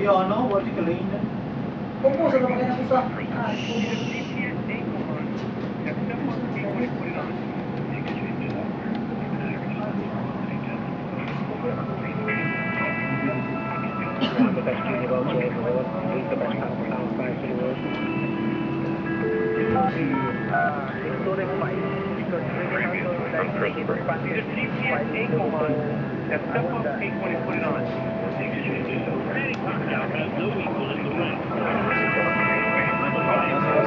Yeah, no, vertically in. Ah, the junior well trained in the pound fighter in the world. So I'm the best junior well trained